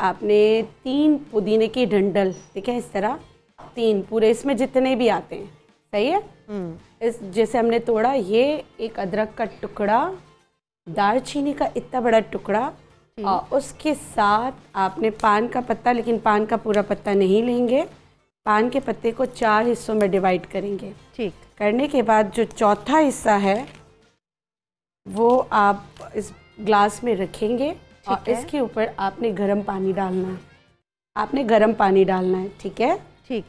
आपने तीन पुदीने की डंडल ठीक है इस तरह तीन पूरे इसमें जितने भी आते हैं सही है? हम्म। इस जैसे हमने तोड़ा ये एक अदरक का टुकड़ा दालचीनी का इतना बड़ा टुकड़ा और उसके साथ आपने पान का पत्ता लेकिन पान का पूरा पत्ता नहीं लेंगे पान के पत्ते को चार हिस्सों में डिवाइड करेंगे। ठीक। करने के बाद जो चौथा हिस्सा है वो आप इस ग्लास में रखेंगे और इसके ऊपर आपने गर्म पानी डालना है। आपने गर्म पानी डालना है ठीक है? ठीक।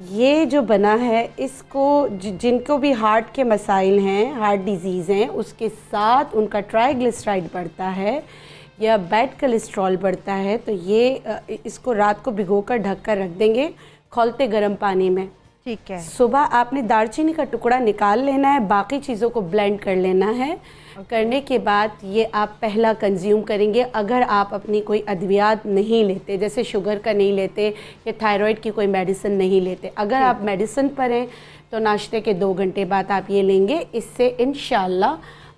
ये जो बना है इसको जिनको भी हार्ट के मसाइल हैं हार्ट डिज़ीज़ हैं उसके साथ उनका ट्राईग्लिसराइड बढ़ता है या बैड कोलेस्ट्रॉल बढ़ता है तो ये इसको रात को भिगोकर ढक कर रख देंगे खोलते गर्म पानी में। ठीक है। सुबह आपने दालचीनी का टुकड़ा निकाल लेना है बाकी चीज़ों को ब्लेंड कर लेना है। करने के बाद ये आप पहला कंज्यूम करेंगे। अगर आप अपनी कोई अद्वियात नहीं लेते जैसे शुगर का नहीं लेते या थायराइड की कोई मेडिसिन नहीं लेते अगर आप मेडिसिन पर हैं तो नाश्ते के दो घंटे बाद आप ये लेंगे। इससे इन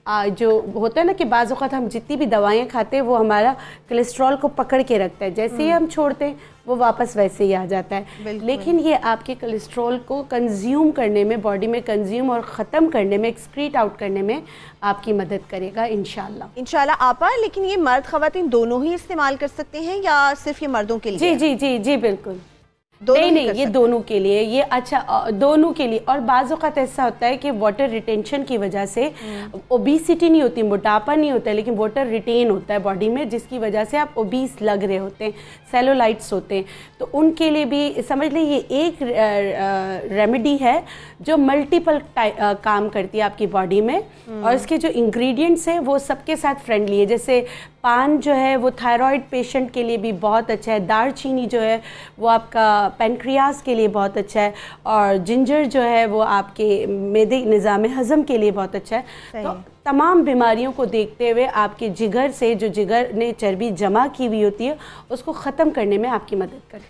जो होता है ना कि बाज़ हम जितनी भी दवाएँ खाते हैं वो हमारा कोलेस्ट्रॉल को पकड़ के रखता है। जैसे ही हम्म। हम छोड़ते हैं वो वापस वैसे ही आ जाता है। लेकिन ये आपके कोलेस्ट्रॉल को कंज्यूम करने में बॉडी में कंज्यूम और ख़त्म करने में एक्सक्रीट आउट करने में आपकी मदद करेगा इनशाला इनशाला आपा लेकिन ये मर्द खवतिन दोनों ही इस्तेमाल कर सकते हैं या सिर्फ़ ये मर्दों के लिए? जी जी जी जी बिल्कुल। नहीं नहीं ये दोनों के लिए ये अच्छा दोनों के लिए। और बाज़ात ऐसा होता है कि वाटर रिटेंशन की वजह से ओबीसिटी हम्म। नहीं होती मोटापा नहीं होता है लेकिन वाटर रिटेन होता है बॉडी में जिसकी वजह से आप ओबीस लग रहे होते हैं सेलोलाइट्स होते हैं। तो उनके लिए भी समझ लें ये एक रेमेडी है जो मल्टीपल काम करती है आपकी बॉडी में। हम्म। और इसके जो इंग्रेडिएंट्स हैं वो सबके साथ फ्रेंडली है। जैसे पान जो है वो थायराइड पेशेंट के लिए भी बहुत अच्छा है। दार चीनी जो है वो आपका पेनक्रियाज के लिए बहुत अच्छा है और जिंजर जो है वो आपके मेदे निज़ाम हज़म के लिए बहुत अच्छा है। तो तमाम बीमारियों को देखते हुए आपके जिगर से जो जिगर ने चर्बी जमा की हुई होती है उसको ख़त्म करने में आपकी मदद करता है